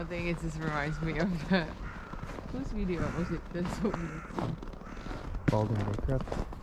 Nothing. It just reminds me of the whose video was it? That's so weird. Balding and